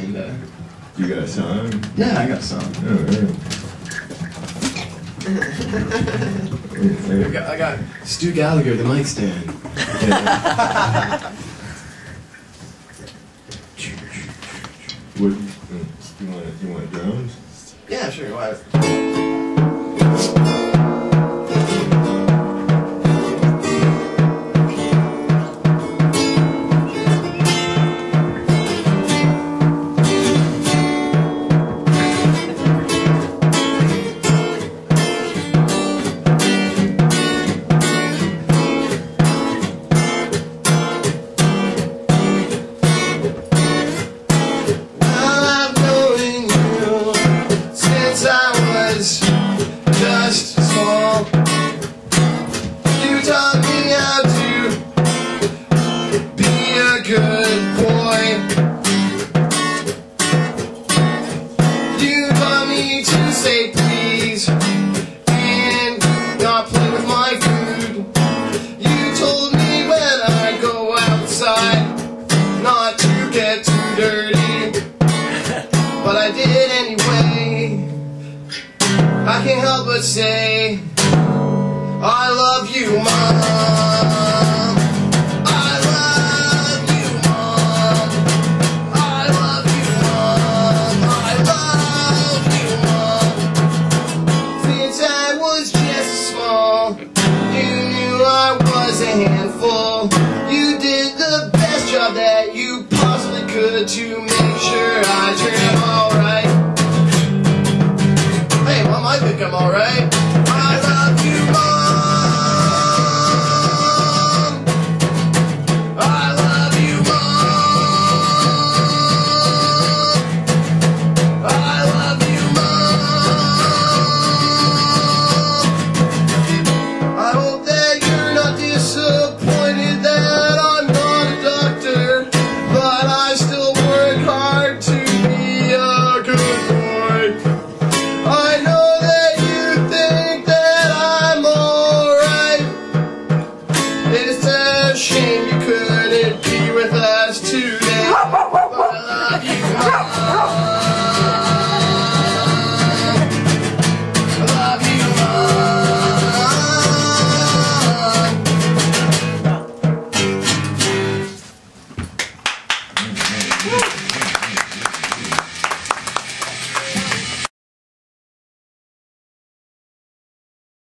And, uh, You got a song? yeah, I got a song. Alright. I got, I got Stu Gallagher, the mic stand. What, you want you want drums? Yeah, sure. Why? Please and not play with my food. You told me when I go outside not to get too dirty but I did anyway. I can't help but say, I love you, Mom. That you possibly could to make sure I out alright. Hey, Mom, I think I'm alright. A shame you couldn't be with us.